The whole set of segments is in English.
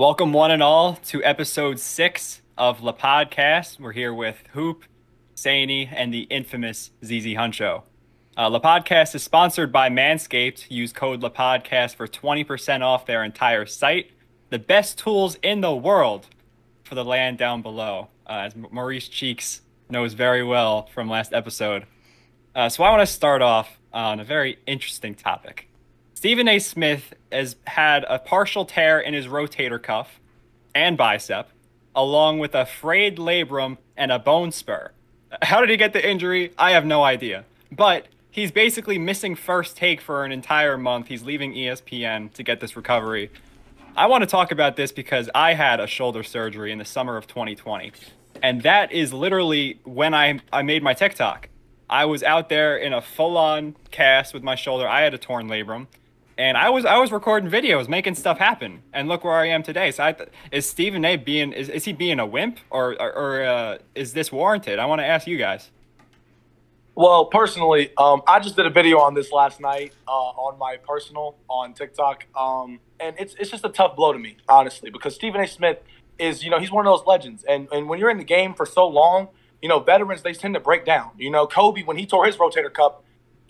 Welcome, one and all, to episode six of LePodcast. We're here with Hoop, Sainey, and the infamous ZZ Huncho. Uh, LePodcast is sponsored by Manscaped. Use code LePodcast for 20% off their entire site. The best tools in the world for the land down below, uh, as Maurice Cheeks knows very well from last episode. Uh, so I want to start off on a very interesting topic. Stephen A. Smith has had a partial tear in his rotator cuff and bicep, along with a frayed labrum and a bone spur. How did he get the injury? I have no idea. But he's basically missing first take for an entire month. He's leaving ESPN to get this recovery. I want to talk about this because I had a shoulder surgery in the summer of 2020. And that is literally when I, I made my TikTok. I was out there in a full on cast with my shoulder. I had a torn labrum and I was I was recording videos, making stuff happen, and look where I am today. So I is Stephen A. being is, is he being a wimp or or, or uh, is this warranted? I want to ask you guys. Well, personally, um, I just did a video on this last night uh, on my personal on TikTok, um, and it's it's just a tough blow to me, honestly, because Stephen A. Smith is you know he's one of those legends, and and when you're in the game for so long, you know veterans they tend to break down. You know Kobe when he tore his rotator cuff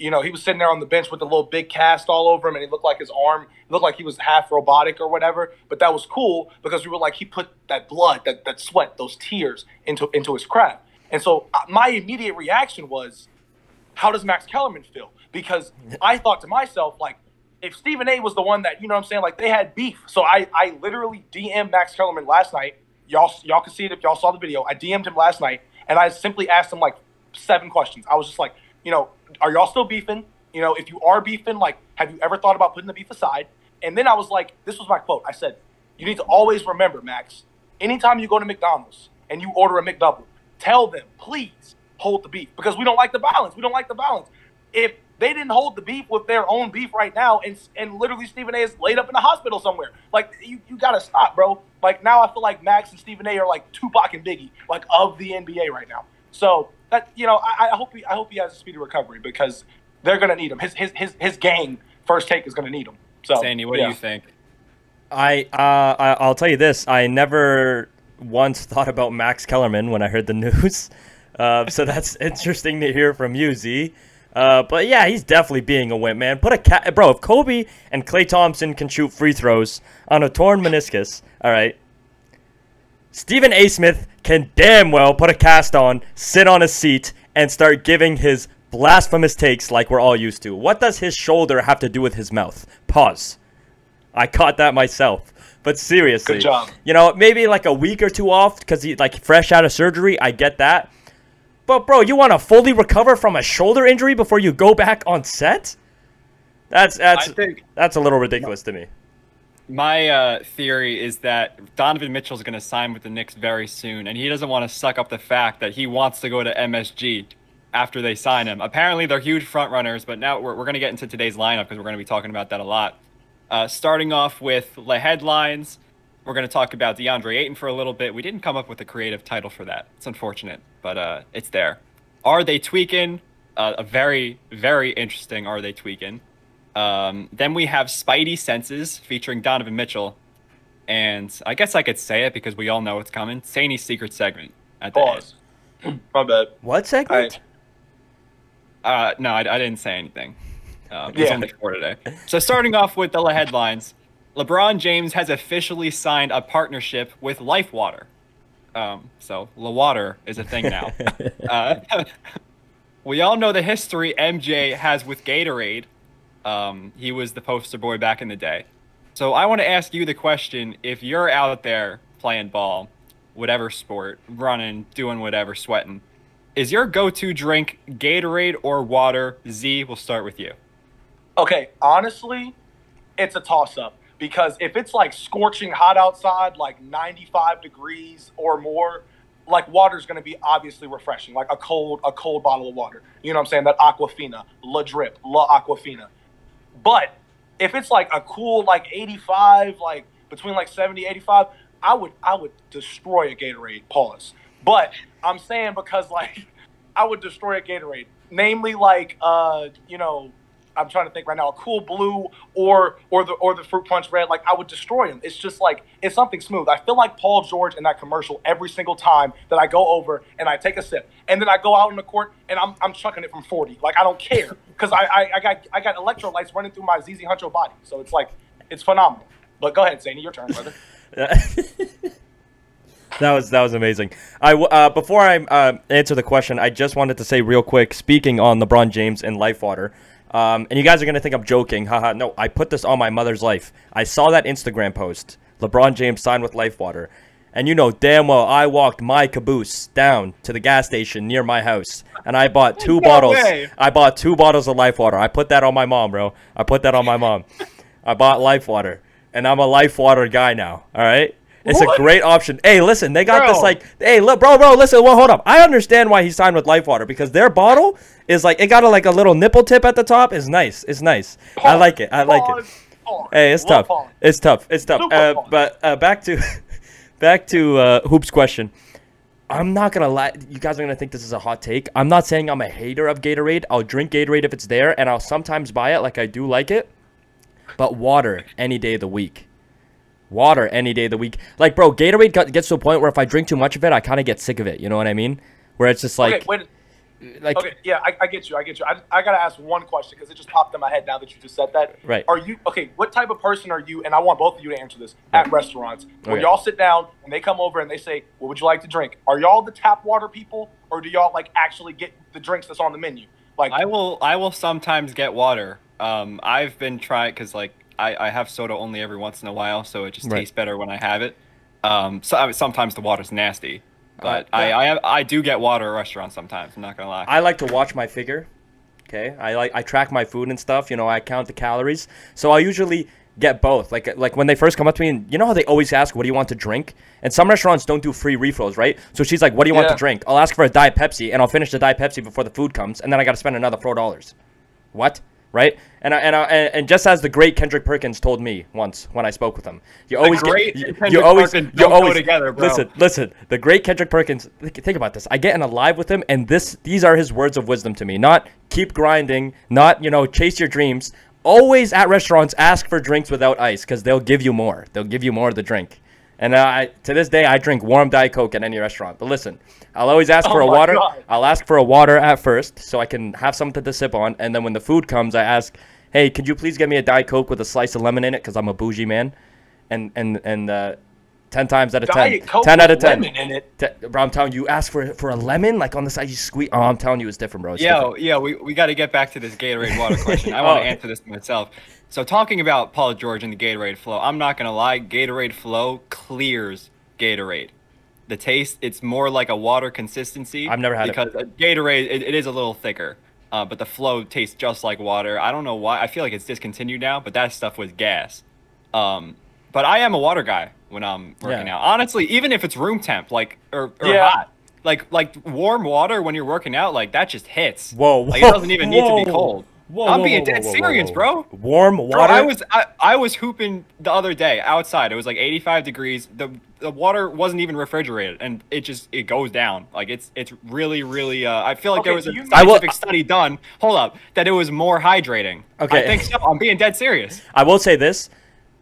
you know, he was sitting there on the bench with a little big cast all over him, and he looked like his arm looked like he was half robotic or whatever. But that was cool because we were like, he put that blood, that that sweat, those tears into into his craft. And so uh, my immediate reaction was, how does Max Kellerman feel? Because I thought to myself, like, if Stephen A. was the one that you know what I'm saying, like they had beef. So I I literally DM'd Max Kellerman last night. Y'all y'all can see it if y'all saw the video. I DM'd him last night, and I simply asked him like seven questions. I was just like you know, are y'all still beefing? You know, if you are beefing, like, have you ever thought about putting the beef aside? And then I was like, this was my quote. I said, you need to always remember, Max, anytime you go to McDonald's and you order a McDouble, tell them, please hold the beef because we don't like the violence. We don't like the violence. If they didn't hold the beef with their own beef right now, and and literally Stephen A is laid up in the hospital somewhere. Like you, you gotta stop, bro. Like now I feel like Max and Stephen A are like Tupac and Biggie, like of the NBA right now. So that you know, I, I hope he I hope he has a speedy recovery because they're gonna need him. His his his his gang first take is gonna need him. So Sainey, what yeah. do you think? I uh I, will tell you this. I never once thought about Max Kellerman when I heard the news. Uh, so that's interesting to hear from you, Z. Uh, but yeah, he's definitely being a wimp, man. Put a cat, bro. If Kobe and Klay Thompson can shoot free throws on a torn meniscus, all right, Stephen A. Smith can damn well put a cast on, sit on a seat, and start giving his blasphemous takes like we're all used to. What does his shoulder have to do with his mouth? Pause. I caught that myself. But seriously, Good job. you know, maybe like a week or two off because he like fresh out of surgery. I get that. But bro, you want to fully recover from a shoulder injury before you go back on set? That's that's think, that's a little ridiculous to me my uh, theory is that Donovan Mitchell is going to sign with the Knicks very soon, and he doesn't want to suck up the fact that he wants to go to MSG after they sign him. Apparently, they're huge front runners, but now we're, we're going to get into today's lineup because we're going to be talking about that a lot. Uh, starting off with the headlines, we're going to talk about DeAndre Ayton for a little bit. We didn't come up with a creative title for that. It's unfortunate, but uh, it's there. Are they tweaking? Uh, a very, very interesting are they tweaking? Um, then we have Spidey Senses featuring Donovan Mitchell. And I guess I could say it because we all know it's coming. Sainey's secret segment at the Pause. end. My bad. What segment? Uh, no, I, I, didn't say anything. Um, yeah. only four today. So starting off with the headlines, LeBron James has officially signed a partnership with LifeWater. Um, so La Water is a thing now. uh, we all know the history MJ has with Gatorade um, he was the poster boy back in the day. So I want to ask you the question: If you're out there playing ball, whatever sport, running, doing whatever, sweating, is your go-to drink Gatorade or water? Z, we'll start with you. Okay, honestly, it's a toss-up because if it's like scorching hot outside, like 95 degrees or more, like water's going to be obviously refreshing, like a cold a cold bottle of water. You know what I'm saying? That Aquafina, La Drip, La Aquafina. But if it's like a cool like 85, like between like 70, 85, I would I would destroy a Gatorade. Pause. But I'm saying because like I would destroy a Gatorade. Namely, like uh, you know, I'm trying to think right now, a cool blue or or the or the fruit punch red, like I would destroy him. It's just like it's something smooth. I feel like Paul George in that commercial every single time that I go over and I take a sip, and then I go out in the court and I'm I'm chucking it from 40. Like I don't care because I, I I got I got electrolytes running through my ZZ Huncho body, so it's like it's phenomenal. But go ahead, Sainey, your turn, brother. That was that was amazing. I uh, before I uh, answer the question, I just wanted to say real quick. Speaking on LeBron James and Life Water, um, and you guys are gonna think I'm joking. Haha. No, I put this on my mother's life. I saw that Instagram post. LeBron James signed with Life Water, and you know damn well I walked my caboose down to the gas station near my house, and I bought two No bottles. way. I bought two bottles of Life Water. I put that on my mom, bro. I put that on my mom. I bought Life Water, and I'm a Life Water guy now. All right. It's What? a great option. Hey, listen, they got this like, hey, look, bro, bro, listen, well, hold up. I understand why he signed with Life Water because their bottle is like it got a, like a little nipple tip at the top. It's nice. It's nice. I like it. I like it. Pause, pause. Hey, it's tough. pause. It's tough. It's tough. Uh, but uh, back to back to uh, Hoop's question. I'm not gonna lie. You guys are gonna think this is a hot take. I'm not saying I'm a hater of Gatorade. I'll drink Gatorade if it's there, and I'll sometimes buy it. Like I do like it. But water any day of the week. Water any day of the week. Like, bro, Gatorade got, gets to a point where if I drink too much of it, I kind of get sick of it. You know what I mean? Where it's just like, okay, wait. like Okay, yeah, I, I get you. I get you. I, I gotta ask one question because it just popped in my head now that you just said that. Right. Are you okay? What type of person are you? And I want both of you to answer this at restaurants. When Okay. y'all sit down and they come over and they say, "What would you like to drink?" Are y'all the tap water people, or do y'all like actually get the drinks that's on the menu? Like, I will I will sometimes get water. Um, I've been trying because like I, I have soda only every once in a while, so it just Right. tastes better when I have it. Um, so I mean, sometimes the water's nasty, but Uh, I, I I do get water at restaurants sometimes. I'm not gonna lie. I like to watch my figure. Okay, I like I track my food and stuff. You know, I count the calories. So I usually get both. Like like when they first come up to me, and you know how they always ask, "What do you want to drink?" And some restaurants don't do free refills, right? So she's like, "What do you want to drink?" I'll ask for a diet Pepsi, and I'll finish the diet Pepsi before the food comes, and then I got to spend another four dollars. What? Right? And I, and, I, and just as the great Kendrick Perkins told me once when I spoke with him, you always great get, you, you always Perkins you go always together, bro. Listen, listen. The great Kendrick Perkins. Think, think about this. I get in a live with him, and this these are his words of wisdom to me. Not keep grinding. Not you know chase your dreams. Always at restaurants ask for drinks without ice because they'll give you more. They'll give you more of the drink. And I, to this day, I drink warm Diet Coke at any restaurant. But listen, I'll always ask Oh for a water. God. I'll ask for a water at first so I can have something to sip on. And then when the food comes, I ask, hey, could you please get me a Diet Coke with a slice of lemon in it? Because I'm a bougie man. And, and, and uh, 10 times out of 10. Diet Coke 10 out of 10. lemon in it. Te- bro, I'm telling you, you ask for for a lemon, like on the side, you squeeze. Oh, I'm telling you, it's different, bro. It's Yo, different. yeah, we, we got to get back to this Gatorade water question. I want Oh. to answer this myself. So, talking about Paul George and the Gatorade flow, I'm not going to lie, Gatorade flow clears Gatorade. The taste, it's more like a water consistency. I've never had it. because it. Gatorade, it, it is a little thicker, uh, but the flow tastes just like water. I don't know why. I feel like it's discontinued now, but that stuff was gas. Um, but I am a water guy when I'm working Yeah. out. Honestly, even if it's room temp, like or, or Yeah. hot, like like warm water when you're working out, like that just hits. Whoa, Like it doesn't even need to be cold. Whoa, I'm whoa, being whoa, dead whoa, whoa, serious, whoa. bro. Warm water. Bro, I was I, I was hooping the other day outside. It was like 85 degrees. The the water wasn't even refrigerated, and it just it goes down. Like it's it's really really. Uh, I feel like there was a do you mean- I will- scientific study done. Hold up, that it was more hydrating. Okay. I think so. I'm being dead serious. I will say this.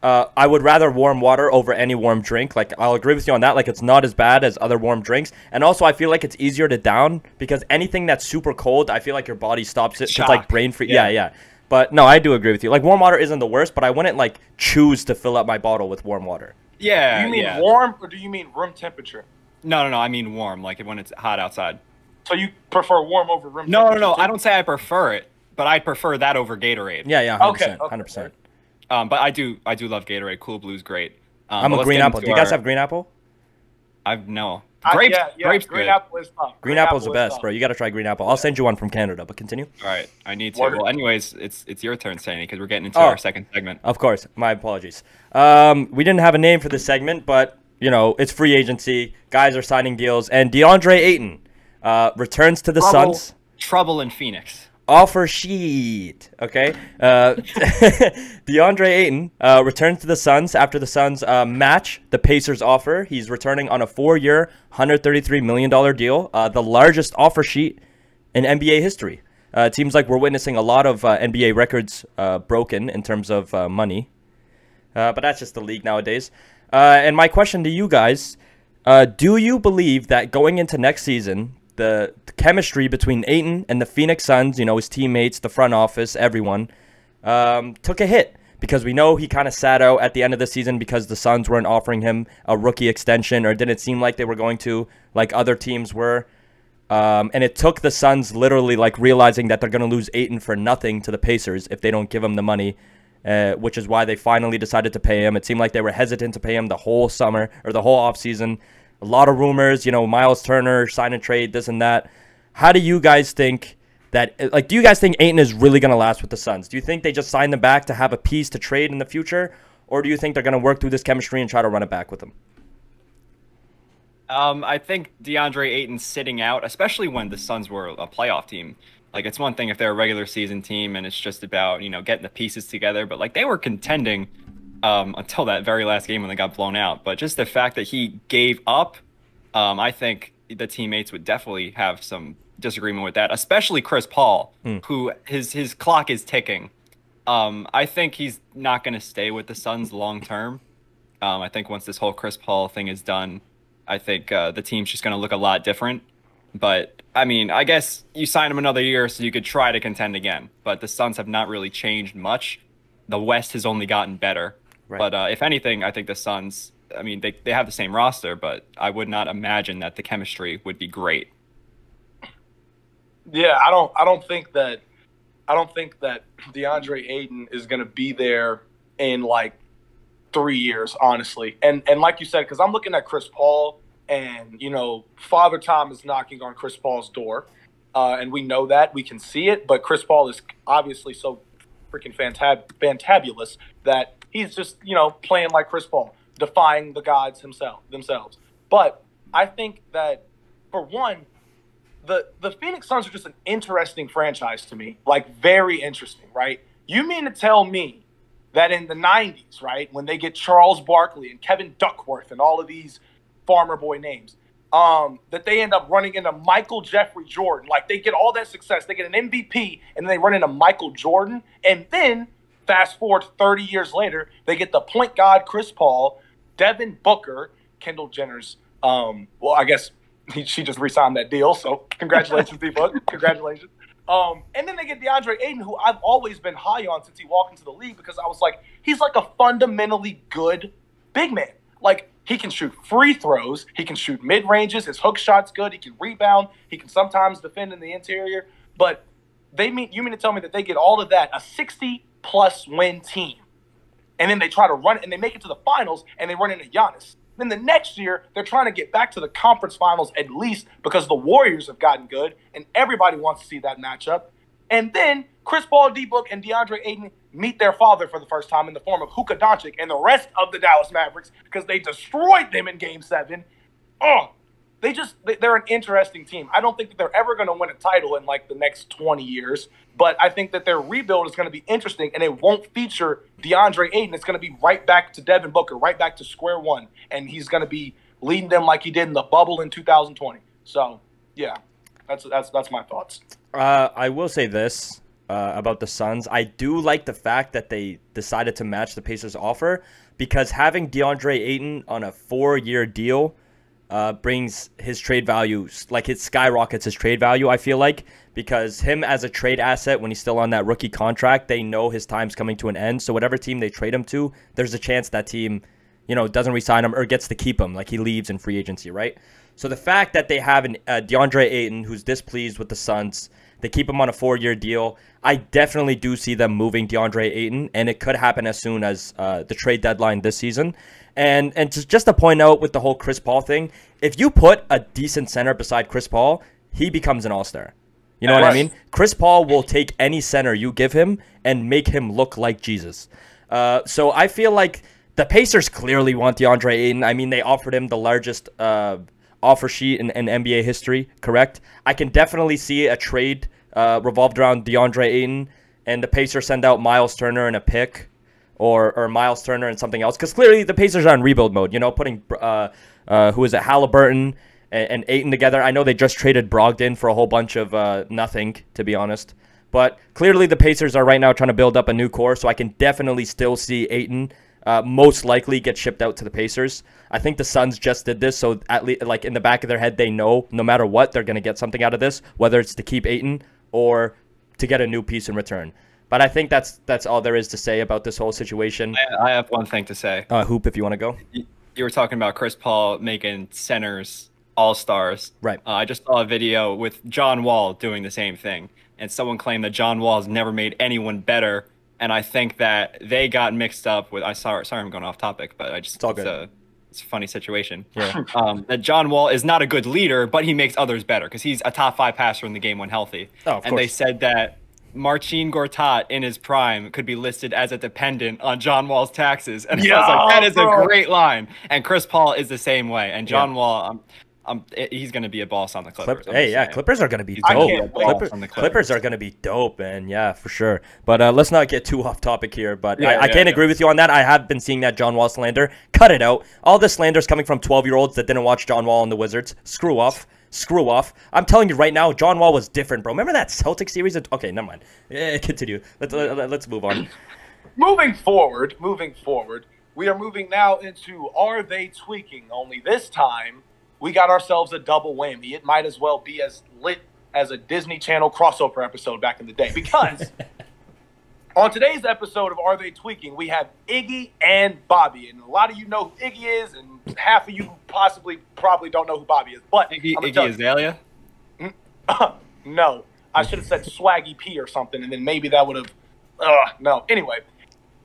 Uh, I would rather warm water over any warm drink. Like I'll agree with you on that. Like it's not as bad as other warm drinks, and also I feel like it's easier to down because anything that's super cold, I feel like your body stops it. It's like brain free. Yeah. Yeah. yeah, But no, I do agree with you. Like warm water isn't the worst, but I wouldn't like choose to fill up my bottle with warm water. Yeah. Do you mean yeah. warm or do you mean room temperature? No, no, no. I mean warm, like when it's hot outside. So you prefer warm over room No, no, temperature? no. too? I don't say I prefer it, but I prefer that over Gatorade. Yeah, yeah, hundred Okay, percent, okay. hundred percent. Um, but I do, I do love Gatorade. Cool Blue's great. Um, I'm a green apple. Do into you guys our- have green apple? I've no. I- Grapes, yeah, yeah, grapes, green good. apple is tough. Green, apple's the apple is best, tough. bro. You got to try green apple. I'll send you one from Canada. But continue. All right, I need to. Word. Well, anyways, it's it's your turn, Sainey, because we're getting into Oh. our second segment. Of course, my apologies. Um, we didn't have a name for this segment, but you know it's free agency. Guys are signing deals, and DeAndre Ayton uh, returns to the Trouble, Suns. trouble in Phoenix. Offer sheet. Okay. Uh, DeAndre Ayton uh, returns to the Suns after the Suns uh, match the Pacers' offer. He's returning on a four-year, $133 million deal, uh, the largest offer sheet in NBA history. Uh, it seems like we're witnessing a lot of uh, NBA records uh, broken in terms of money. Uh, but that's just the league nowadays. Uh, and my question to you guys do you believe that going into next season, the, the, chemistry between Ayton and the Phoenix Suns, you know, his teammates, the front office, everyone, um, took a hit? Because we know he kind of sat out at the end of the season because the Suns weren't offering him a rookie extension or didn't seem like they were going to, like other teams were. Um, and it took the Suns literally like realizing that they're going to lose Ayton for nothing to the Pacers if they don't give him the money, uh, which is why they finally decided to pay him. It seemed like they were hesitant to pay him the whole summer or the whole offseason. A lot of rumors, you know, Miles Turner, sign and trade, this and that. How do you guys think that, like, do you guys think Ayton is really going to last with the Suns? Do you think they just sign them back to have a piece to trade in the future? Or do you think they're going to work through this chemistry and try to run it back with them? Um, I think DeAndre Ayton sitting out, especially when the Suns were a playoff team. Like it's one thing if they're a regular season team and it's just about you know getting the pieces together, but like they were contending um, until that very last game when they got blown out. But just the fact that he gave up, um, I think the teammates would definitely have some disagreement with that, especially Chris Paul, mm. who his his clock is ticking. Um, I think he's not going to stay with the Suns long term. Um, I think once this whole Chris Paul thing is done, I think uh, the team's just going to look a lot different. But I mean, I guess you sign him another year so you could try to contend again. But the Suns have not really changed much. The West has only gotten better. Right. But uh, if anything, I think the Suns. I mean, they they have the same roster, but I would not imagine that the chemistry would be great. Yeah, I don't. I don't think that. I don't think that DeAndre Ayton is going to be there in like three years, honestly. And and like you said, because I'm looking at Chris Paul, and you know, Father Time is knocking on Chris Paul's door, uh, and we know that we can see it. But Chris Paul is obviously so freaking fantab- fantabulous that he's just you know playing like Chris Paul, defying the gods himself themselves. But I think that for one, the the Phoenix Suns are just an interesting franchise to me, like very interesting, right? You mean to tell me that in the 90s, right, when they get Charles Barkley and Kevin Duckworth and all of these farmer boy names, um, that they end up running into Michael Jeffrey Jordan. Like they get all that success, they get an MVP, and then they run into Michael Jordan. And then fast forward 30 years later, they get the point guard Chris Paul, Devin Booker, Kendall Jenner's. Um, well, I guess he, she just re-signed that deal. So congratulations, D Book. Congratulations. Um, and then they get DeAndre Ayton, who I've always been high on since he walked into the league because I was like, he's like a fundamentally good big man. Like he can shoot free throws, he can shoot mid ranges, his hook shot's good, he can rebound, he can sometimes defend in the interior. But they mean you mean to tell me that they get all of that, a 60 plus win team, and then they try to run it, and they make it to the finals and they run into Giannis. Then the next year, they're trying to get back to the conference finals at least because the Warriors have gotten good and everybody wants to see that matchup. And then Chris Paul, D Book, and DeAndre Ayton meet their father for the first time in the form of Luka Doncic and the rest of the Dallas Mavericks because they destroyed them in Game Seven. Oh, they just they're an interesting team. I don't think that they're ever going to win a title in like the next 20 years, but I think that their rebuild is going to be interesting and it won't feature DeAndre Ayton. It's going to be right back to Devin Booker, right back to square one, and he's going to be leading them like he did in the bubble in 2020. So, yeah. That's that's that's my thoughts. Uh, I will say this uh, about the Suns. I do like the fact that they decided to match the Pacers' offer because having DeAndre Ayton on a four-year deal – uh, brings his trade value, like it skyrockets his trade value, I feel like, because him as a trade asset when he's still on that rookie contract, they know his time's coming to an end. So whatever team they trade him to, there's a chance that team, you know, doesn't resign him or gets to keep him, like he leaves in free agency, right? So the fact that they have an uh, DeAndre Ayton who's displeased with the Suns, they keep him on a four-year deal. I definitely do see them moving DeAndre Ayton, and it could happen as soon as uh, the trade deadline this season. And and to, just to point out with the whole Chris Paul thing, if you put a decent center beside Chris Paul, he becomes an all star. You know what I mean? Chris Paul will take any center you give him and make him look like Jesus. Uh, so I feel like the Pacers clearly want DeAndre Ayton. I mean, they offered him the largest uh, offer sheet in, in, NBA history, correct? I can definitely see a trade uh, revolved around DeAndre Ayton, and the Pacers send out Miles Turner and a pick or or Miles Turner and something else because clearly the Pacers are in rebuild mode. You know, putting uh, uh, who is it, Haliburton and, and Ayton together. I know they just traded Brogdon for a whole bunch of uh, nothing, to be honest. But clearly, the Pacers are right now trying to build up a new core, so I can definitely still see Ayton. uh, most likely get shipped out to the Pacers. I think the Suns just did this, so at least like in the back of their head, they know no matter what they're going to get something out of this, whether it's to keep Ayton or to get a new piece in return. But I think that's that's all there is to say about this whole situation. I, I have one thing to say. Uh, Hoop, if you want to go. You, you were talking about Chris Paul making centers all stars. Right. Uh, I just saw a video with John Wall doing the same thing, and someone claimed that John Wall has never made anyone better. And I think that they got mixed up with. I sorry, sorry, I'm going off topic, but I just it's all good. A, it's a funny situation. Yeah. Um, that John Wall is not a good leader, but he makes others better because he's a top five passer in the game when healthy. Oh, of and course. they said that Marcin Gortat in his prime could be listed as a dependent on John Wall's taxes. And I was like, that is bro. a great line. And Chris Paul is the same way. And John Yeah. Wall, um, um, he's going to be a boss on the Clippers. Clip- hey, yeah, saying. Clippers are gonna be dope. can't Clippers, the Clippers. Clippers. are gonna be dope, man. Yeah, for sure. But uh, let's not get too off topic here. But Yeah, I, I can't yeah. agree with you on that. I have been seeing that John Wall slander. Cut it out. All this slander is coming from twelve year olds that didn't watch John Wall and the Wizards. Screw off. Screw off. I'm telling you right now, John Wall was different, bro. Remember that Celtic series? Okay, never mind. Eh, continue. Let's let, let's move on. Moving forward, moving forward, we are moving now into Are They Tweaking? Only this time, we got ourselves a double whammy. It might as well be as lit as a Disney Channel crossover episode back in the day. Because on today's episode of Are They Tweaking, we have Iggy and Bobby. And a lot of you know who Iggy is, and half of you possibly probably don't know who Bobby is. But Iggy, Iggy Azalea? no, I should have said Swaggy P or something, and then maybe that would have. Uh, no. Anyway,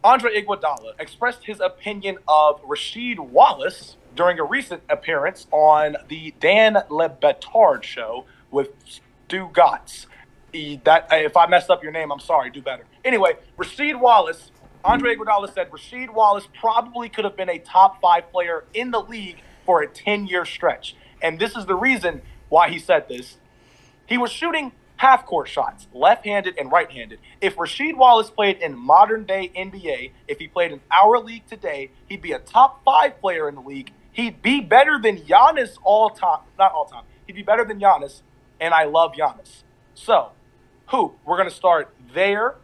Andre Iguodala expressed his opinion of Rasheed Wallace during a recent appearance on the Dan Le Batard show with Stugotz. That uh, if I messed up your name, I'm sorry. Do better. Anyway, Rasheed Wallace. Andre Iguodala said Rasheed Wallace probably could have been a top five player in the league for a 10 year stretch. And this is the reason why he said this. He was shooting half court shots, left handed and right handed. If Rasheed Wallace played in modern day NBA, if he played in our league today, he'd be a top five player in the league. He'd be better than Giannis all time. Not all time. He'd be better than Giannis. And I love Giannis. So, who? We're going to start there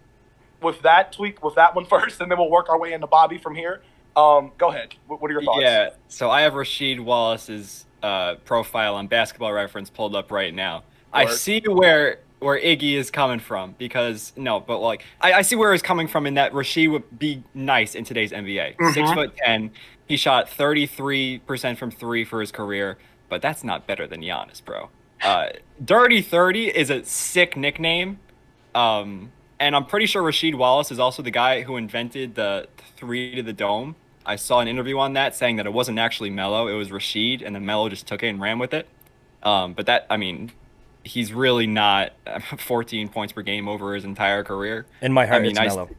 with that tweak, with that one first, and then we'll work our way into Bobby from here. Um, go ahead. What, are your thoughts? Yeah. So I have Rasheed Wallace's uh, profile on Basketball Reference pulled up right now. I see where where Iggy is coming from because no, but like I, I see where he's coming from in that Rasheed would be nice in today's NBA. Six Mhm. foot ten. He shot thirty three percent from three for his career, but that's not better than Giannis, bro. Uh, Dirty thirty is a sick nickname. Um, and I'm pretty sure Rasheed Wallace is also the guy who invented the three to the dome. I saw an interview on that saying that it wasn't actually Melo, it was Rasheed, and then Melo just took it and ran with it. Um, but that, I mean, he's really not 14 points per game over his entire career. In my heart, I mean, it's I- Melo.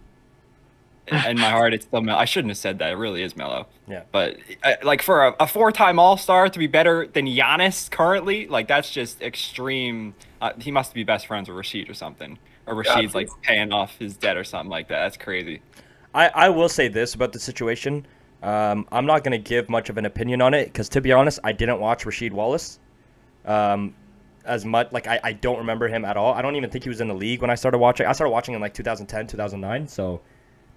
In my heart, it's still Melo. I shouldn't have said that. It really is Melo. Yeah. But uh, like for a, a four-time All-Star to be better than Giannis currently, like that's just extreme. Uh, he must be best friends with Rasheed or something, or Rasheed's like paying off his debt or something like that. That's crazy. I, I will say this about the situation. Um, I'm not going to give much of an opinion on it because, to be honest, I didn't watch Rasheed Wallace um, as much. Like, I, I don't remember him at all. I don't even think he was in the league when I started watching. I started watching in like 2010, 2009. So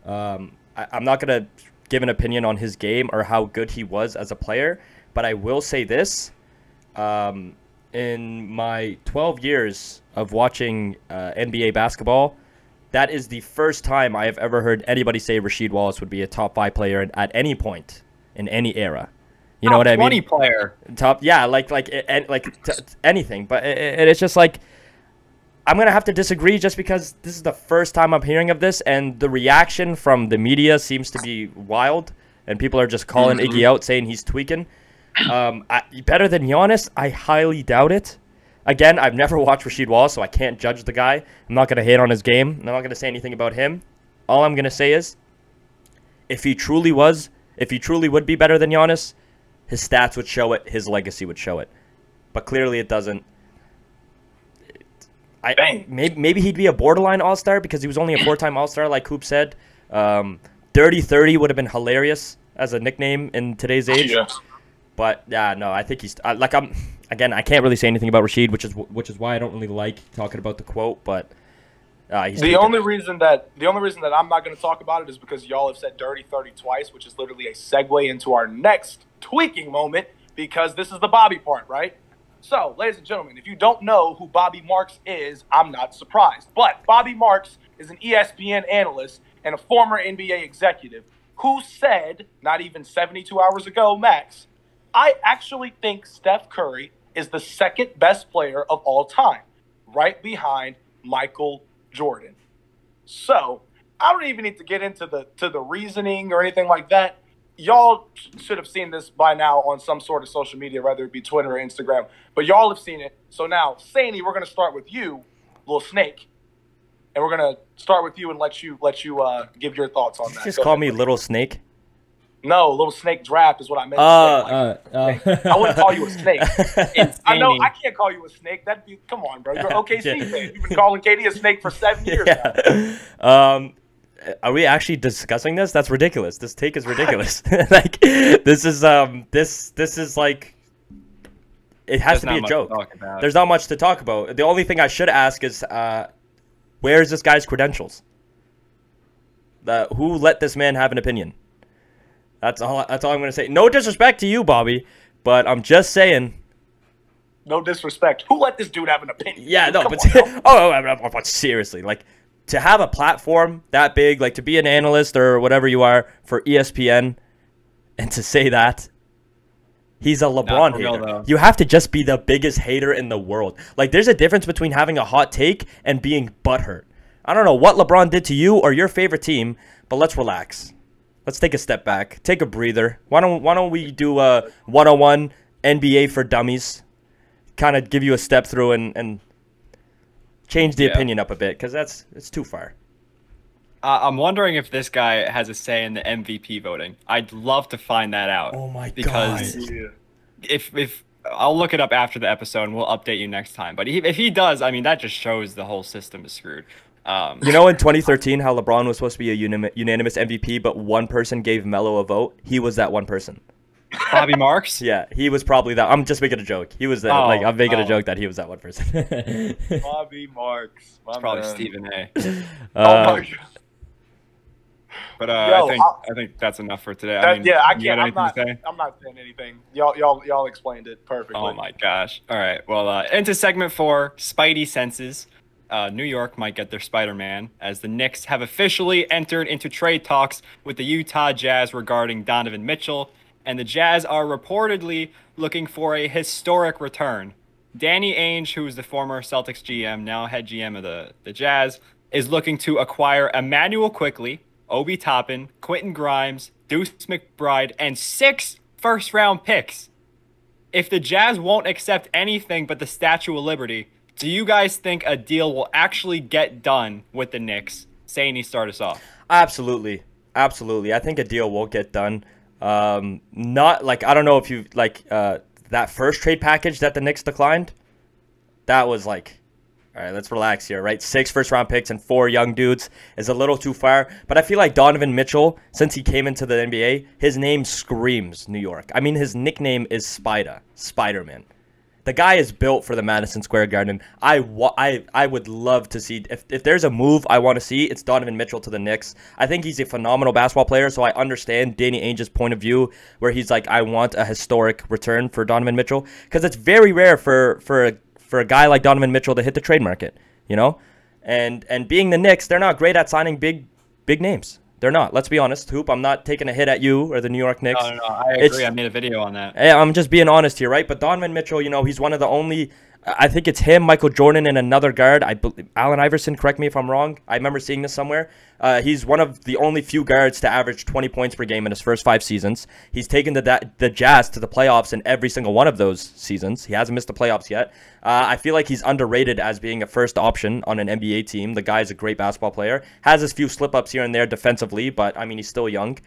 um, I, I'm not going to give an opinion on his game or how good he was as a player. But I will say this. Um, in my 12 years of watching uh, NBA basketball, that is the first time I have ever heard anybody say Rasheed Wallace would be a top five player at any point in any era. You know Top what I 20 mean? player. Top, yeah, like like and like t- t- anything, but it, it- it's just like I'm gonna have to disagree just because this is the first time I'm hearing of this, and the reaction from the media seems to be wild, and people are just calling Iggy out, saying he's tweaking. Um, I, better than Giannis, I highly doubt it. Again, I've never watched Rasheed Wallace, so I can't judge the guy. I'm not gonna hate on his game. I'm not gonna say anything about him. All I'm gonna say is, if he truly was, if he truly would be better than Giannis, his stats would show it. His legacy would show it. But clearly, it doesn't. I Bang. maybe maybe he'd be a borderline All Star because he was only a four time All Star, like Coop said. Um, Dirty Thirty would have been hilarious as a nickname in today's age. Yeah. But yeah, no, I think he's I, like I'm. again, I can't really say anything about Rasheed, which is which is why I don't really like talking about the quote. But uh, he's The only reason that the only reason that I'm not going to talk about it is because y'all have said "dirty thirty twice, which is literally a segue into our next tweaking moment because this is the Bobby part, right? So, ladies and gentlemen, if you don't know who Bobby Marks is, I'm not surprised. But Bobby Marks is an ESPN analyst and a former NBA executive who said, not even 72 hours ago, Max, I actually think Steph Curry is the second best player of all time, right behind Michael Jordan. So I don't even need to get into the to the reasoning or anything like that. Y'all should have seen this by now on some sort of social media, whether it be Twitter or Instagram. But y'all have seen it. So now, Sainey, we're gonna start with you, little snake, and we're gonna start with you and let you let you uh, give your thoughts on Did you that. just Go call ahead. me Little Snake. no, little snake draft is what I meant. Uh. Like, uh, uh. I wouldn't call you a snake. I know I can't call you a snake. That'd be come on, bro. You're Yeah. OKC Yeah. fan. You've been calling KD a snake for seven years now. yeah. Um, are we actually discussing this? That's ridiculous. This take is ridiculous. like, this is um, this this is like, it has There's to be a joke. There's not much to talk about. The only thing I should ask is, uh, where is this guy's credentials? Uh, who let this man have an opinion? That's all. That's all I'm gonna say. No disrespect to you, Bobby, but I'm just saying. No disrespect. Who let this dude have an opinion? Yeah, no, Come but on, oh, oh, oh, but seriously, like to have a platform that big, like to be an analyst or whatever you are for ESPN, and to say that he's a LeBron for real, hater, you have to just be the biggest hater in the world. Like, there's a difference between having a hot take and being butthurt. I don't know what LeBron did to you or your favorite team, but let's relax. Let's take a step back, take a breather. Why don't Why don't we do a 101 NBA for dummies? Kind of give you a step through and and change the Yeah. opinion up a bit because that's it's too far. Uh, I'm wondering if this guy has a say in the MVP voting. I'd love to find that out. Oh my because God. Because if if I'll look it up after the episode and we'll update you next time. But he, if he does, I mean that just shows the whole system is screwed. Um, You know, in 2013, how LeBron was supposed to be a unim- unanimous MVP, but one person gave Melo a vote. He was that one person. Bobby Marks. Yeah, he was probably that. I'm just making a joke. He was that. Oh, like I'm making a oh. joke that he was that one person. Bobby Marks. My It's probably man. Stephen A. Oh Uh, my god. But uh, Yo, I think I- I think that's enough for today. I mean, yeah, I can't. I'm not. to say? I'm not saying anything. Y'all, y'all, y'all explained it perfectly. Oh my gosh. All right. Well, uh, into segment four, Spidey senses. Uh, New York might get their Spider-Man as the Knicks have officially entered into trade talks with the Utah Jazz regarding Donovan Mitchell, and the Jazz are reportedly looking for a historic return. Danny Ainge, who is the former Celtics GM, now head GM of the, the Jazz, is looking to acquire Immanuel Quickley, Obi Toppin, Quentin Grimes, Deuce McBride, and six first-round picks if the Jazz won't accept anything but the Statue of Liberty, do you guys think a deal will actually get done with the Knicks? Sainey, start us off. Absolutely, absolutely. I think a deal will get done. Um, not like I don't know if you like uh, that first trade package that the Knicks declined. That was like, all right, let's relax here, right? Six first round picks and four young dudes is a little too far. But I feel like Donovan Mitchell, since he came into the NBA, his name screams New York. I mean, his nickname is Spider, Spider Man. The guy is built for the Madison Square Garden. I, I, I would love to see if, if there's a move I want to see, it's Donovan Mitchell to the Knicks. I think he's a phenomenal basketball player, so I understand Danny Ainge's point of view where he's like, I want a historic return for Donovan Mitchell because it's very rare for for a, for a guy like Donovan Mitchell to hit the trade market, you know, and and being the Knicks, they're not great at signing big big names. They're not. Let's be honest, Hoop. I'm not taking a hit at you or the New York Knicks. No, no, no. I It's- agree. I made a video on that. Hey, I'm just being honest here, right? But Donovan Mitchell, you know, he's one of the only. I think it's him, Michael Jordan, and another guard. I believe Allen Iverson. Correct me if I'm wrong. I remember seeing this somewhere. Uh, he's one of the only few guards to average 20 points per game in his first five seasons. He's taken the the Jazz to the playoffs in every single one of those seasons. He hasn't missed the playoffs yet. Uh, I feel like he's underrated as being a first option on an NBA team. The guy's a great basketball player. Has his few slip ups here and there defensively, but I mean he's still young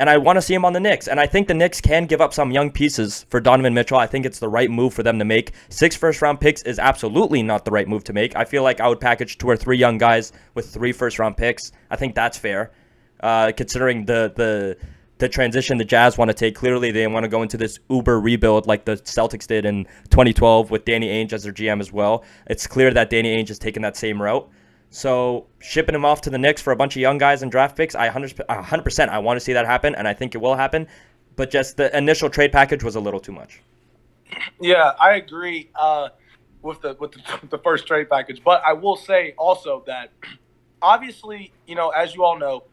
and I want to see him on the Knicks. And I think the Knicks can give up some young pieces for Donovan Mitchell. I think it's the right move for them to make. Six first round picks is absolutely not the right move to make. I feel like I would package two or three young guys with three first round picks. I think that's fair, uh, considering the the the transition the Jazz want to take. Clearly, they want to go into this uber rebuild like the Celtics did in 2012 with Danny Ainge as their GM as well. It's clear that Danny Ainge is taking that same route. So shipping him off to the Knicks for a bunch of young guys and draft picks, I 100 percent I want to see that happen, and I think it will happen. But just the initial trade package was a little too much. Yeah, I agree uh, with the with the, the first trade package, but I will say also that obviously, you know, as you all know,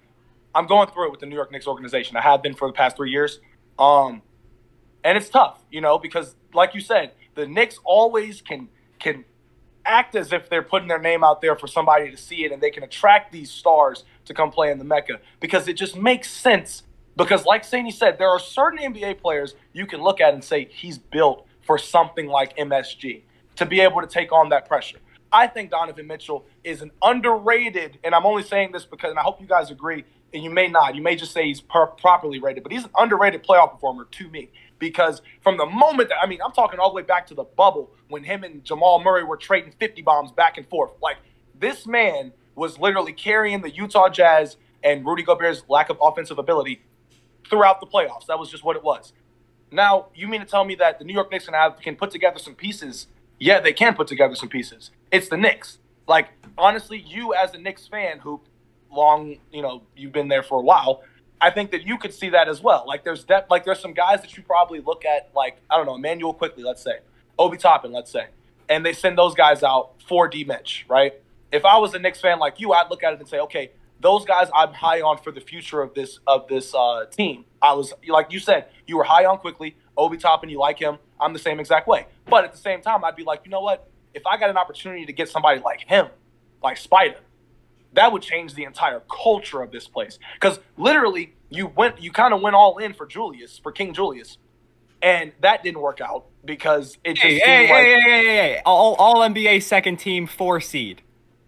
I'm going through it with the New York Knicks organization. I have been for the past three years, um, and it's tough, you know, because like you said, the Knicks always can can act as if they're putting their name out there for somebody to see it and they can attract these stars to come play in the Mecca because it just makes sense. Because, like Sainey said, there are certain NBA players you can look at and say he's built for something like MSG to be able to take on that pressure. I think Donovan Mitchell is an underrated, and I'm only saying this because, and I hope you guys agree, and you may not. You may just say he's per- properly rated, but he's an underrated playoff performer to me because from the moment that I mean, I'm talking all the way back to the bubble when him and Jamal Murray were trading 50 bombs back and forth. Like this man was literally carrying the Utah Jazz and Rudy Gobert's lack of offensive ability throughout the playoffs. That was just what it was. Now, you mean to tell me that the New York Knicks can have can put together some pieces? Yeah, they can put together some pieces. It's the Knicks. Like honestly, you as a Knicks fan who long, you know, you've been there for a while, I think that you could see that as well. Like there's depth, like there's some guys that you probably look at, like I don't know, Immanuel Quickley, let's say, Obi Toppin, let's say, and they send those guys out for D Mitch, right? If I was a Knicks fan like you, I'd look at it and say, okay, those guys I'm high on for the future of this of this uh, team. I was like you said, you were high on Quickley, Obi Toppin, you like him. I'm the same exact way. But at the same time, I'd be like, you know what? If I got an opportunity to get somebody like him, like Spider, that would change the entire culture of this place. Because literally, you went, you kind of went all in for Julius, for King Julius, and that didn't work out because it just Hey, seemed hey, like hey, hey, hey, hey, all, all NBA second team four seed.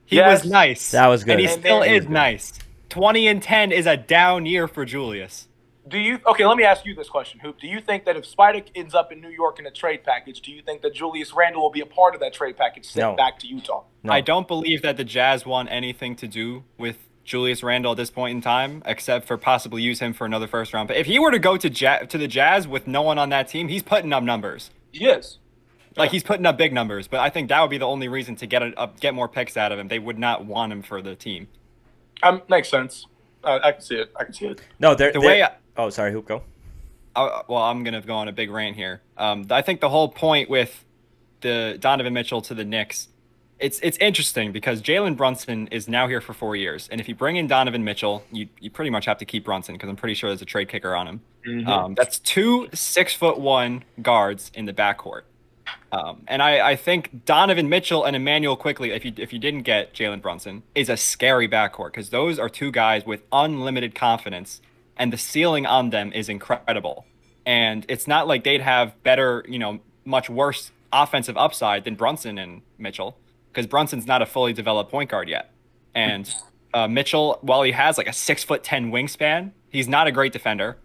He Yes. was nice. That was good. And he And still then- is nice. 20 and 10 is a down year for Julius. Do you okay? Let me ask you this question, Hoop. Do you think that if Spider ends up in New York in a trade package, do you think that Julius Randle will be a part of that trade package sent No. back to Utah? No. I don't believe that the Jazz want anything to do with Julius Randle at this point in time, except for possibly use him for another first round. But if he were to go to ja- to the Jazz with no one on that team, he's putting up numbers. Yes. Like he's putting up big numbers. But I think that would be the only reason to get a, get more picks out of him. They would not want him for the team. Um, makes sense. Uh, I can see it. I can see it. No, they're, The they're- way I- oh, sorry, Hoop, go. uh, well, I'm gonna go on a big rant here. Um, I think the whole point with the Donovan Mitchell to the Knicks, it's it's interesting because Jalen Brunson is now here for four years, and if you bring in Donovan Mitchell, you you pretty much have to keep Brunson because I'm pretty sure there's a trade kicker on him. Um, that's two six foot one guards in the backcourt. Um, and I, I think Donovan Mitchell and Immanuel Quickley, if you if you didn't get Jalen Brunson, is a scary backcourt because those are two guys with unlimited confidence, and the ceiling on them is incredible. And it's not like they'd have better, you know, much worse offensive upside than Brunson and Mitchell, because Brunson's not a fully developed point guard yet. And uh, Mitchell, while he has like a six foot ten wingspan, he's not a great defender.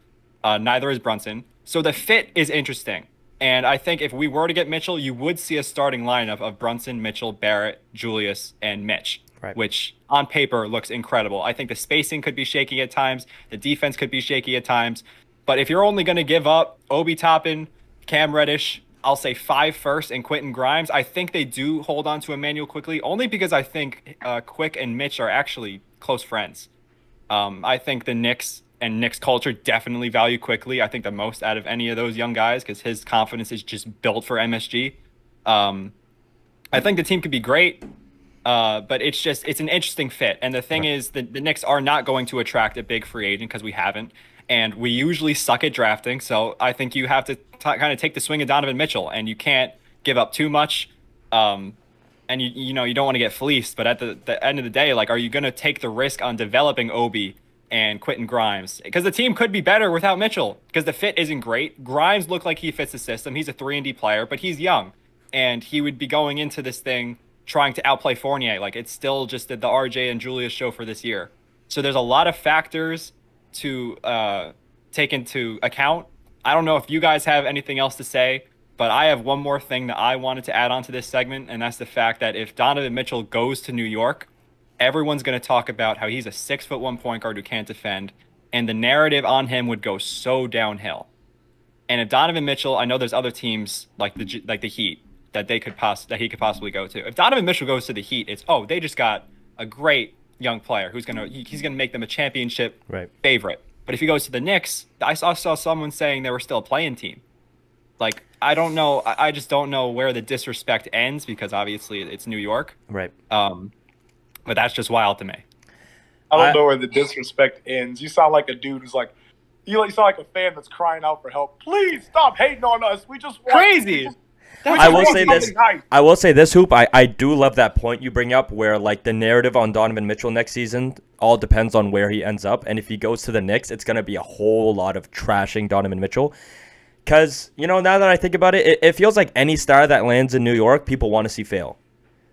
Uh, neither is Brunson. So the fit is interesting. And I think if we were to get Mitchell, you would see a starting lineup of Brunson, Mitchell, Barrett, Julius, and Mitch, Right. which on paper looks incredible. I think the spacing could be shaky at times, the defense could be shaky at times. But if you're only going to give up Obi Toppin, Cam Reddish, I'll say five first, and Quentin Grimes, I think they do hold on to Immanuel Quickley, only because I think uh, Quick and Mitch are actually close friends. Um, I think the Knicks and Knicks culture definitely value Quickley. I think the most out of any of those young guys because his confidence is just built for MSG. Um, I think the team could be great, uh, but it's just it's an interesting fit. And the thing is, the, the Knicks are not going to attract a big free agent because we haven't, and we usually suck at drafting. So I think you have to t- kind of take the swing of Donovan Mitchell, and you can't give up too much. Um, and you you know you don't want to get fleeced, but at the, the end of the day, like, are you going to take the risk on developing Obi and Quentin Grimes? Because the team could be better without Mitchell. Because the fit isn't great. Grimes looked like he fits the system. He's a three and D player, but he's young, and he would be going into this thing trying to outplay Fournier. Like it's still just the, the RJ and Julius show for this year. So there's a lot of factors to uh, take into account. I don't know if you guys have anything else to say, but I have one more thing that I wanted to add on to this segment, and that's the fact that if Donovan Mitchell goes to New York, everyone's going to talk about how he's a six foot one point guard who can't defend, and the narrative on him would go so downhill. And if Donovan Mitchell, I know there's other teams like the like the Heat that they could poss- that he could possibly go to. If Donovan Mitchell goes to the Heat, it's oh they just got a great young player who's gonna he's gonna make them a championship Right. favorite. But if he goes to the Knicks, I saw, saw someone saying they were still a playing team. Like I don't know, I, I just don't know where the disrespect ends because obviously it's New York. Right. Um, but that's just wild to me. I don't I- know where the disrespect ends. You sound like a dude who's like, you, you sound like a fan that's crying out for help. Please stop hating on us. We just want, Crazy. we just- That's I will say this. nice. I will say this, Hoop. I, I do love that point you bring up where, like, the narrative on Donovan Mitchell next season all depends on where he ends up. And if he goes to the Knicks, it's going to be a whole lot of trashing Donovan Mitchell. Because, you know, now that I think about it, it, it feels like any star that lands in New York, people want to see fail.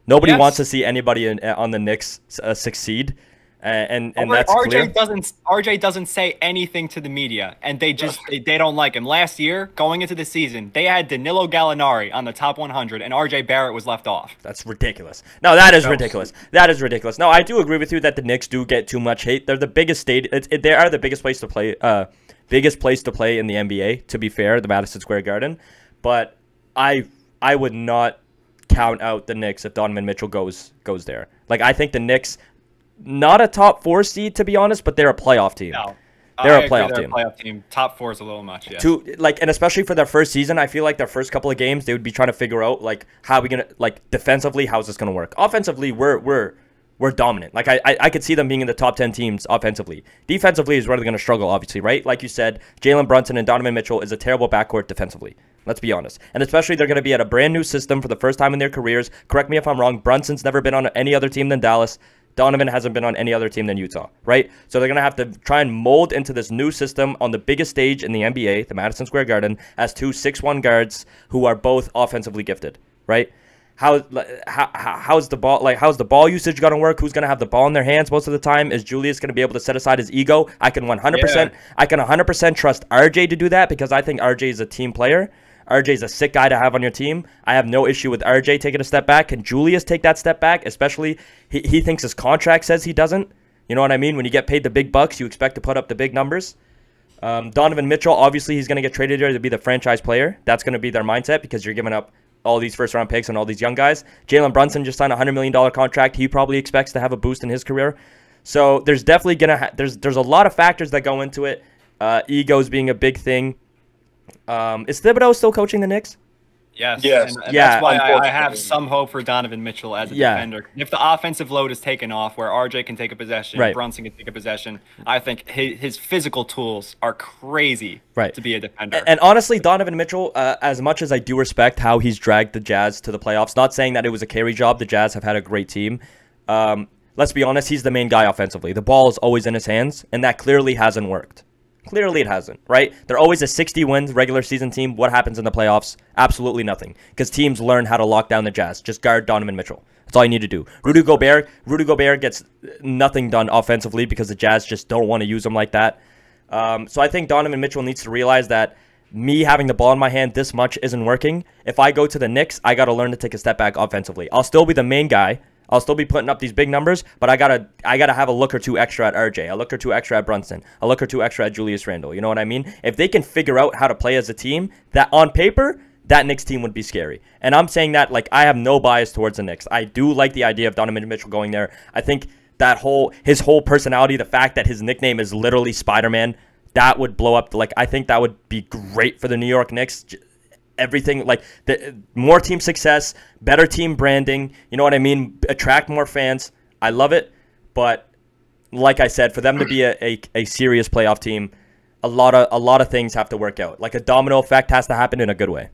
Nobody Yes. wants to see anybody in, on the Knicks uh, succeed. Uh, and and that's RJ clear. doesn't RJ doesn't say anything to the media, and they just they, they don't like him. Last year, going into the season, they had Danilo Gallinari on the top 100, and RJ Barrett was left off. That's ridiculous. No, that is No. ridiculous. That is ridiculous. No, I do agree with you that the Knicks do get too much hate. They're the biggest state. It's, it, they are the biggest place to play. Uh, biggest place to play in the NBA. To be fair, the Madison Square Garden. But I I would not count out the Knicks if Donovan Mitchell goes goes there. Like I think the Knicks, not a top four seed to be honest, but they're a playoff team. No, They're a playoff they're team. A playoff team. Top four is a little much. Yeah. to like and especially for their first season i feel like their first couple of games they would be trying to figure out like how are we gonna like defensively how's this gonna work offensively we're we're we're dominant like I, I i could see them being in the top 10 teams offensively defensively is where they're gonna struggle obviously right like you said jalen brunson and donovan mitchell is a terrible backcourt defensively let's be honest and especially they're gonna be at a brand new system for the first time in their careers correct me if i'm wrong brunson's never been on any other team than dallas Donovan hasn't been on any other team than Utah, right? So they're gonna have to try and mold into this new system on the biggest stage in the NBA, the Madison Square Garden, as two six-one guards who are both offensively gifted, right? How, how how's the ball like? How's the ball usage gonna work? Who's gonna have the ball in their hands most of the time? Is Julius gonna be able to set aside his ego? I can 100%. Yeah. I can 100% trust RJ to do that because I think RJ is a team player. RJ is a sick guy to have on your team. I have no issue with RJ taking a step back. Can Julius take that step back? Especially he, he thinks his contract says he doesn't. You know what I mean? When you get paid the big bucks, you expect to put up the big numbers. Um, Donovan Mitchell, obviously, he's going to get traded here to be the franchise player. That's going to be their mindset because you're giving up all these first round picks and all these young guys. Jalen Brunson just signed a $100 million contract. He probably expects to have a boost in his career. So there's definitely going to ha- there's there's a lot of factors that go into it. Uh, egos being a big thing. Um, is Thibodeau still coaching the Knicks? Yes. Yes. And, and Yeah, that's why I, I have some hope for Donovan Mitchell as a Yeah. defender. If the offensive load is taken off, where RJ can take a possession, Right. Brunson can take a possession, I think his, his physical tools are crazy Right. to be a defender. And honestly, Donovan Mitchell, uh, as much as I do respect how he's dragged the Jazz to the playoffs, not saying that it was a carry job. The Jazz have had a great team. Um, let's be honest, he's the main guy offensively. The ball is always in his hands, and that clearly hasn't worked. Clearly, it hasn't, right? They're always a 60 wins regular season team. What happens in the playoffs? Absolutely nothing. Because teams learn how to lock down the Jazz. Just guard Donovan Mitchell. That's all you need to do. Rudy Gobert, Rudy Gobert gets nothing done offensively because the Jazz just don't want to use him like that. Um, so I think Donovan Mitchell needs to realize that me having the ball in my hand this much isn't working. If I go to the Knicks, I got to learn to take a step back offensively. I'll still be the main guy. I'll still be putting up these big numbers, but I gotta I gotta have a look or two extra at RJ, a look or two extra at Brunson, a look or two extra at Julius Randle. You know what I mean? If they can figure out how to play as a team, that on paper that Knicks team would be scary. And I'm saying that like I have no bias towards the Knicks. I do like the idea of Donovan Mitchell going there. I think that whole his whole personality, the fact that his nickname is literally Spider-Man, that would blow up. Like I think that would be great for the New York Knicks. Everything like the more team success, better team branding. You know what I mean? Attract more fans. I love it, but like I said, for them to be a, a, a serious playoff team, a lot of a lot of things have to work out. Like a domino effect has to happen in a good way.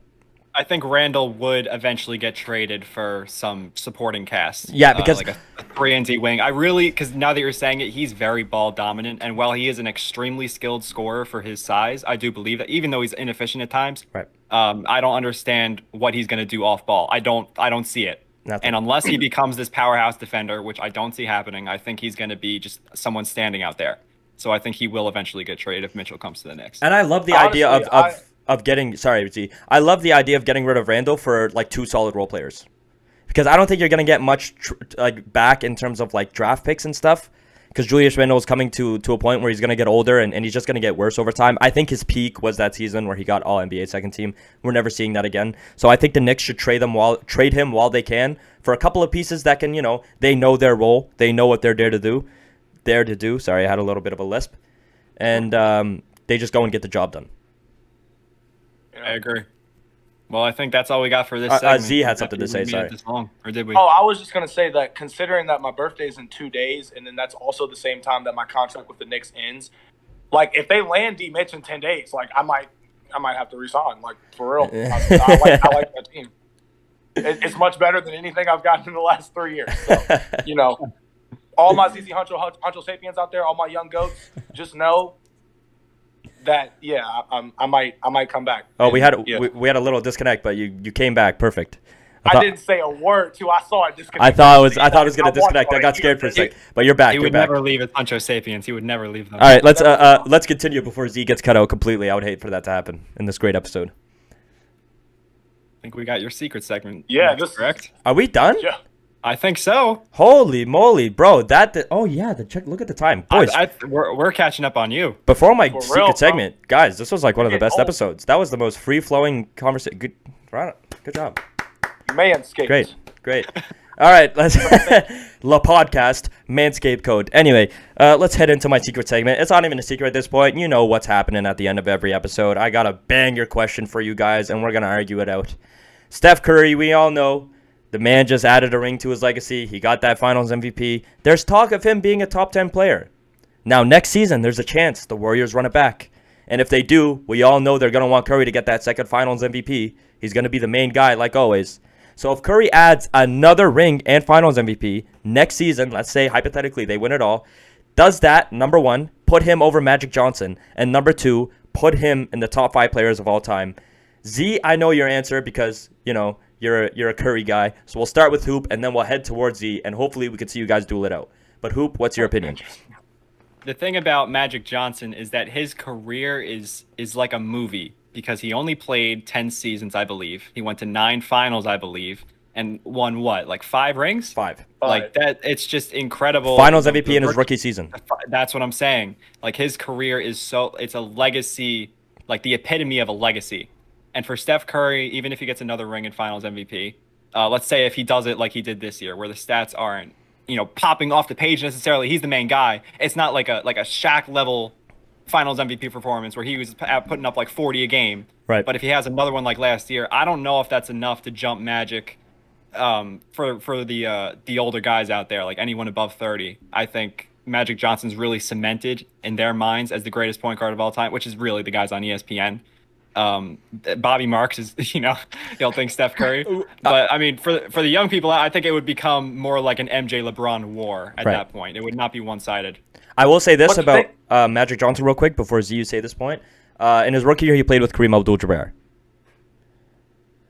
I think Randle would eventually get traded for some supporting cast. Yeah, Uh, because- like a, a three and D wing. I really because now that you're saying it, he's very ball dominant, and while he is an extremely skilled scorer for his size, I do believe that even though he's inefficient at times, Right. Um, I don't understand what he's going to do off ball. I don't. I don't see it. Nothing. And unless he becomes this powerhouse defender, which I don't see happening, I think he's going to be just someone standing out there. So I think he will eventually get traded if Mitchell comes to the Knicks. And I love the Honestly, idea of, of, I- of getting sorry, Z. I love the idea of getting rid of Randle for like two solid role players. Because I don't think you're gonna get much tr- like back in terms of like draft picks and stuff. Because Julius Randle is coming to to a point where he's going to get older and, and he's just going to get worse over time. I think his peak was that season where he got All NBA second team. We're never seeing that again. So I think the Knicks should trade them while trade him while they can for a couple of pieces that can you know they know their role, they know what they're there to do, there to do. Sorry, I had a little bit of a lisp, and um, they just go and get the job done. I agree. Well, I think that's all we got for this. Uh, uh, segment. Z had something to say, made sorry. This long, or did we? Oh, I was just gonna say that considering that my birthday is in two days, and then that's also the same time that my contract with the Knicks ends. Like, if they land D Mitch in ten days, like I might, I might have to resign. Like for real, I, I, like, I like that team. It, it's much better than anything I've gotten in the last three years. So, you know, all my ZZ Huncho, Huncho Sapiens out there, all my young goats, just know that yeah, I, I'm, I might, I might come back. Oh, we had Yeah. we, we had a little disconnect, but you you came back perfect. I, thought- didn't say a word too. I saw it disconnect. I thought I was I thought I was gonna I disconnect. I got scared for a He- sec, but you're back. he You're would back. never leave his Huncho Sapiens. He would never leave them. All right, let's uh, uh let's continue before Z gets cut out completely. I would hate for that to happen in this great episode. I think we got your secret segment. Yeah, next, this- correct. Are we done? Yeah. I think so. Holy moly, bro! That the, oh yeah, the check. Look at the time, boys. I, I, we're, we're catching up on you. before my For secret real, bro. segment, guys, this was like one of the best old. episodes. That was the most free flowing conversation. Good, right, good job. Manscaped. Great, great. All right, let's LePodcast Manscaped code. Anyway, uh, let's head into my secret segment. It's not even a secret at this point. You know what's happening at the end of every episode. I got a banger question for you guys, and we're gonna argue it out. Steph Curry, we all know the man just added a ring to his legacy. He got that Finals MVP. There's talk of him being a top ten player. Now next season, there's a chance the Warriors run it back. And if they do, we all know they're going to want Curry to get that second finals MVP. He's going to be the main guy, like always. So if Curry adds another ring and finals MVP next season, let's say hypothetically they win it all, does that, number one, put him over Magic Johnson? And number two, put him in the top five players of all time? Z, I know your answer because, you know, you're a, you're a Curry guy. So we'll start with Hoop and then we'll head towards Z and hopefully we can see you guys duel it out. But Hoop, what's your opinion? The thing about Magic Johnson is that his career is is like a movie because he only played 10 seasons, I believe. He went to 9 finals, I believe, and won what? Like 5 rings? Five. Like that it's just incredible. Finals The- MVP the in his rookie- rookie season. That's what I'm saying. Like his career is so it's a legacy, like the epitome of a legacy. And for Steph Curry, even if he gets another ring in Finals MVP, uh, let's say if he does it like he did this year, where the stats aren't, you know, popping off the page necessarily, he's the main guy. It's not like a like a Shaq level Finals MVP performance where he was putting up like 40 a game. Right. But if he has another one like last year, I don't know if that's enough to jump Magic um, for for the uh, the older guys out there, like anyone above 30. I think Magic Johnson's really cemented in their minds as the greatest point guard of all time, which is really the guys on ESPN. Um, Bobby Marks is, you know, he'll think Steph Curry, but I mean, for for the young people, I think it would become more like an MJ LeBron war at Right. that point. It would not be one sided. I will say this What's about uh, Magic Johnson real quick before Z you say this point. Uh, in his rookie year, he played with Kareem Abdul-Jabbar.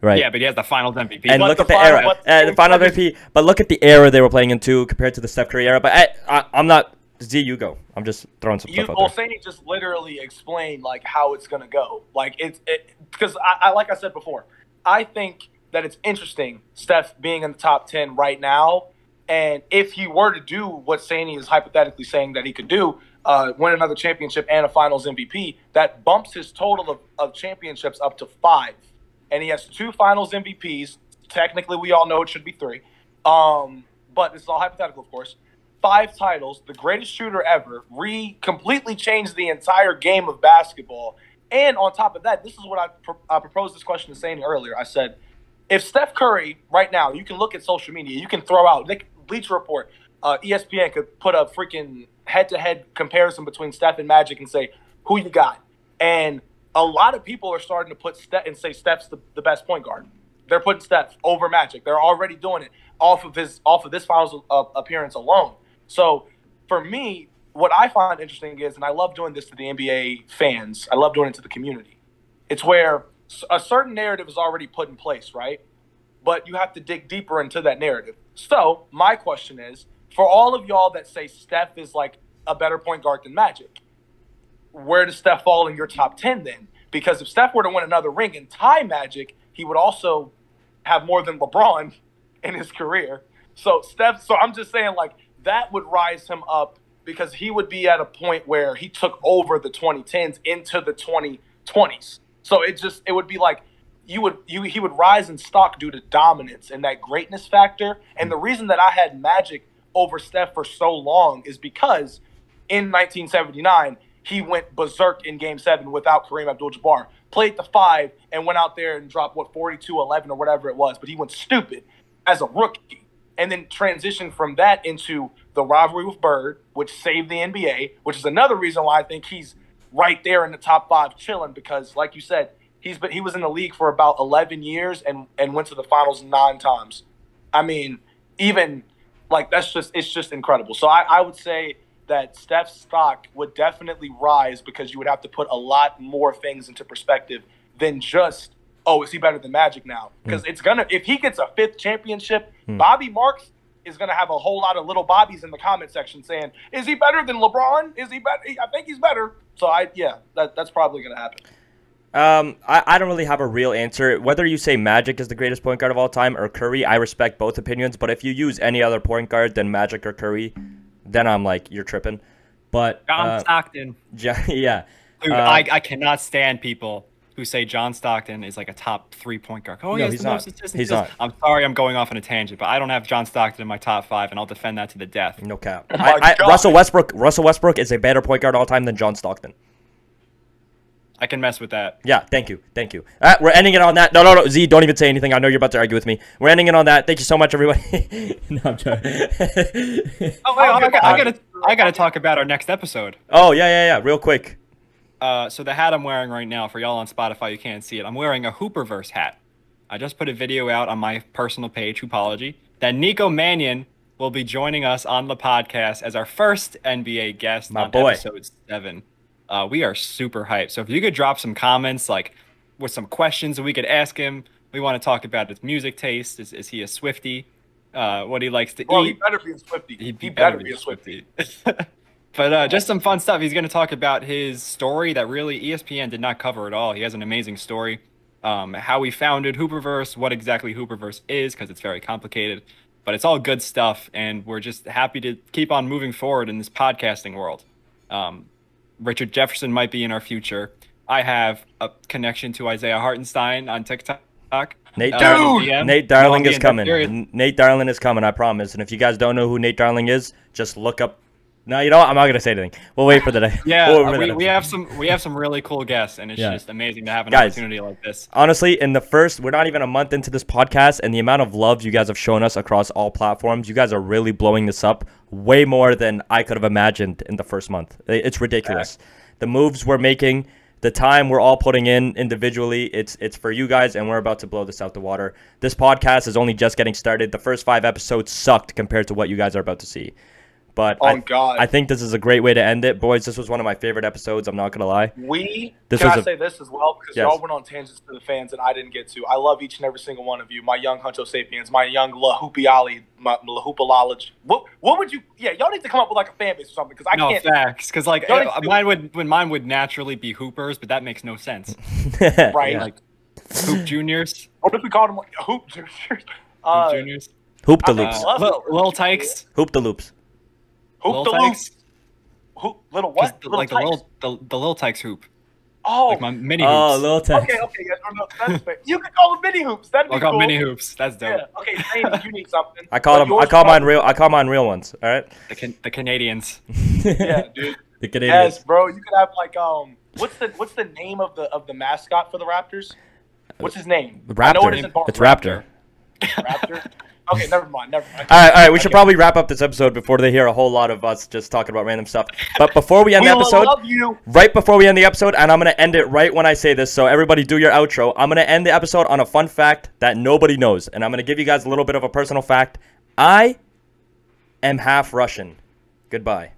Right. Yeah, but he has the Finals MVP. and But look the at the final- era, but- uh, the final MVP. But look at the era they were playing in too, compared to the Steph Curry era. But I, I, I'm not Z. You go. I'm just throwing some You, stuff out well, there. Sainey just literally explained like how it's gonna go. Like it's it because I, I like I said before, I think that it's interesting Steph being in the top ten right now, and if he were to do what Sainey is hypothetically saying that he could do, uh, win another championship and a Finals MVP, that bumps his total of, of championships up to five, and he has two Finals MVPs. Technically, we all know it should be three, um, but this is all hypothetical, of course five titles, the greatest shooter ever, re completely changed the entire game of basketball. And on top of that, this is what I, I proposed this question to Sainey earlier. I said, if Steph Curry right now, you can look at social media, you can throw out they, Bleacher Report, uh, ESPN could put a freaking head-to-head comparison between Steph and Magic and say who you got. And a lot of people are starting to put Steph and say Steph's the, the best point guard. They're putting Steph over Magic. They're already doing it off of his off of this finals uh, appearance alone. So for me, what I find interesting is, and I love doing this to the NBA fans. I love doing it to the community. It's where a certain narrative is already put in place, right? But you have to dig deeper into that narrative. So my question is, for all of y'all that say Steph is like a better point guard than Magic, where does Steph fall in your top 10 then? Because if Steph were to win another ring and tie Magic, he would also have more than LeBron in his career. So Steph, so I'm just saying like that would rise him up because he would be at a point where he took over the 2010s into the 2020s. So it just it would be like you would you he would rise in stock due to dominance and that greatness factor. And the reason that I had Magic over Steph for so long is because in 1979 he went berserk in Game Seven without Kareem Abdul-Jabbar. Played the five and went out there and dropped what 42-11 or whatever it was, but he went stupid as a rookie and then transition from that into the rivalry with Bird, which saved the NBA, which is another reason why I think he's right there in the top five chilling because, like you said, he's been he was in the league for about 11 years and and went to the finals nine times. I mean, even like that's just it's just incredible. So I, I would say that Steph's stock would definitely rise because you would have to put a lot more things into perspective than just oh, is he better than Magic now? Because mm. it's gonna if he gets a fifth championship, mm. Bobby Marks is gonna have a whole lot of little Bobbies in the comment section saying, "Is he better than LeBron? Is he better? I think he's better." So I yeah, that, that's probably gonna happen. Um, I, I don't really have a real answer. Whether you say Magic is the greatest point guard of all time or Curry, I respect both opinions. But if you use any other point guard than Magic or Curry, then I'm like, you're tripping. But John uh, Stockton. Yeah. Dude, uh, I, I cannot stand people who say John Stockton is like a top three point guard. Oh, no, he's not. He's not. I'm sorry, I'm going off on a tangent, but I don't have John Stockton in my top five, and I'll defend that to the death. No cap. Oh I, I, Russell Westbrook. Russell Westbrook is a better point guard all time than John Stockton. I can mess with that. Yeah, thank you, thank you. All right, we're ending it on that. No, no, no, Z, don't even say anything. I know you're about to argue with me. We're ending it on that. Thank you so much, everybody. no, I'm joking. oh wait, I, got, I gotta, I gotta talk about our next episode. Oh yeah, yeah, yeah. Real quick. Uh, so the hat I'm wearing right now, for y'all on Spotify, you can't see it. I'm wearing a Hooperverse hat. I just put a video out on my personal page, Hoopology, that Nico Mannion will be joining us on the podcast as our first NBA guest my on boy. episode seven. Uh, we are super hyped. So if you could drop some comments, like with some questions that we could ask him, we want to talk about his music taste. Is, is he a Swifty? Uh, what he likes to well, eat? he better be a Swifty. He, he better, better, be a Swifty. but uh, just some fun stuff. He's going to talk about his story that really ESPN did not cover at all. He has an amazing story. Um, how he founded Hooperverse, what exactly Hooperverse is, because it's very complicated. But it's all good stuff, and we're just happy to keep on moving forward in this podcasting world. Um, Richard Jefferson might be in our future. I have a connection to Isaiah Hartenstein on TikTok. Nate, uh, Darling, Nate Darling is coming. Nate Darling is coming, I promise. And if you guys don't know who Nate Darling is, just look up no, you know what? I'm not gonna say anything. We'll wait for the day. yeah, we'll we, we have some we have some really cool guests, and it's yeah. just amazing to have an guys, opportunity like this. Honestly, in the first, we're not even a month into this podcast, and the amount of love you guys have shown us across all platforms, you guys are really blowing this up way more than I could have imagined in the first month. It's ridiculous. The moves we're making, the time we're all putting in individually, it's it's for you guys, and we're about to blow this out the water. This podcast is only just getting started. The first five episodes sucked compared to what you guys are about to see. But oh, I, God. I think this is a great way to end it, boys. This was one of my favorite episodes. I'm not gonna lie. We this can I a, say this as well because yes. y'all went on tangents to the fans and I didn't get to. I love each and every single one of you. My young Huncho Sapiens, my young Lahoopiali, my Lahoopalology. What what would you? Yeah, y'all need to come up with like a fan base or something because I no, can't. No facts, because like uh, mine would when mine would naturally be Hoopers, but that makes no sense. right. Yeah. Like Hoop Juniors. What if we called them like Hoop Juniors? Uh, Hoop Juniors. Hoop the loops. Little, little tykes. Hoop the loops. Hoop little the loops. Hoop, little what? The, little like tykes. the little the, the little tykes hoop. Oh, like my mini oh, hoops. Oh, little tykes. Okay, okay, yeah, no, that's fair. You can call them mini hoops. That'd be I'll call cool. mini hoops. That's dope. Yeah. Okay, Zane, you need something. I call them. I call mine real. I call mine real ones. All right. The can, the Canadians. yeah, dude. The Canadians. Yes, bro. You could have like um. What's the What's the name of the of the mascot for the Raptors? What's his name? Raptor. I know it isn't It's Raptor. Raptor. Okay, never mind. Never mind. All right, all right. We should probably wrap up this episode before they hear a whole lot of us just talking about random stuff. But before we end we the episode, right before we end the episode, and I'm gonna end it right when I say this. So everybody, do your outro. I'm gonna end the episode on a fun fact that nobody knows, and I'm gonna give you guys a little bit of a personal fact. I am half Russian. Goodbye.